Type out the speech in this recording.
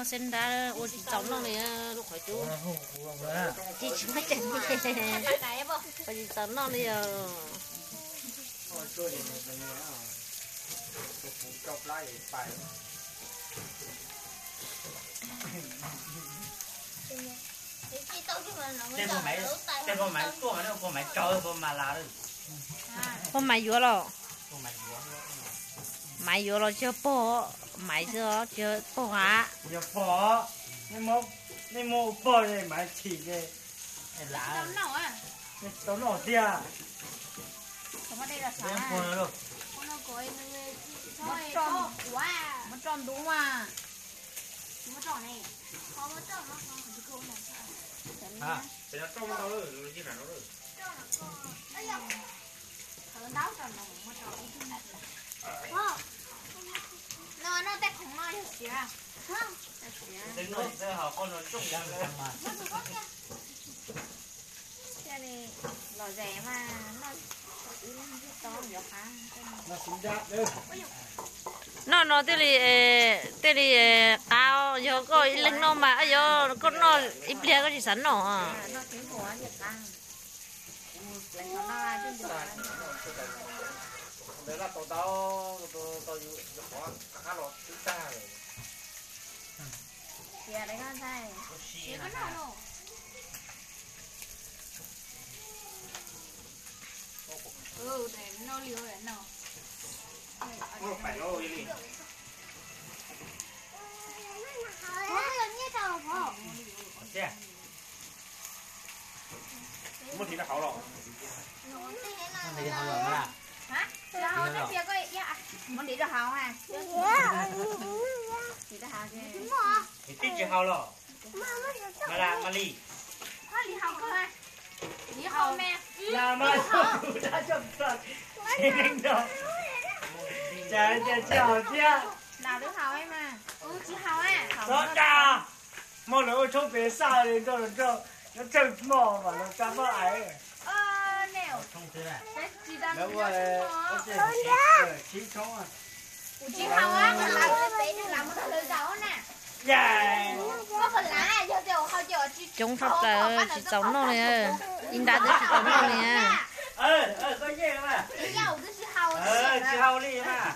nó sinh ra ô chỉ sống nó này lúc khỏi chú. Hùng hùng nữa chỉ chúng nó chẳng như thế này bơ có gì sống nó này à ôi tôi thì mình phải nhớ à. Tôi cũng chọc lại phải. Chị tôi chứ mà nó mới Tên con mày, tên con mày, tua mà nó con mày mày mày mày vừa rồi chưa bỏ mày chưa chưa bỏ hả giờ bỏ nhưng mà nhưng mà bỏ thì mà chỉ cái Ê, lạ. đâu nào à cái tao nổ tia không ở đây là sao con nó con nó coi người Mất thôi tròn. wow mất tròn đúng mà tròn này không mất tròn nó không phải câu này À, thì nó trong đâu rồi, rồi chứ nào đâu rồi. ấy da thở đau tròn nó mất tròn cái thứ này là nó nó tách không nói nó sẽ con nó trông ra rồi mà. nó được cái này lò rẻ mà nó nhiều nó sinh ra đấy nó nó thế thì thế cao giờ có linh nó mà giờ có nó ít lia có gì sẵn nó à À, nó tiếng của Nhật Bản ừ để nó liều để nó Nó phải nó đi. Có cái như tàu phở Chứ. Mất thì nó khẩu rồi. Thì nó rồi mà. hả? Hậu cái kia coi dạ Muốn đi ra hậu à? Đi ra hậu kìa Thì tích rồi. Mà là mà lì. Thôi đi hậu cơ à Đi hậu mẹ. Là mà tao đã chậm thật thì anh đâu chả chả chào chia Nào đứa hậu em à. Ừ chị hậu à. Đó cha mà nó ở trong phía xa thì tôi nó cho nó chân mò mà nó cá bơ ấy Ơ nèo Không thế này. Đấy chị đang đúng rồi nó chỉ chỉ không à. Chị hậu á Mình làm cái để làm một thứ giấu nè. Dạ chúng thật là chỉ tống nó nè in đã chỉ tống nó nè Ừ, ừ, có gì mà Ừ, chỉ hao đi mà.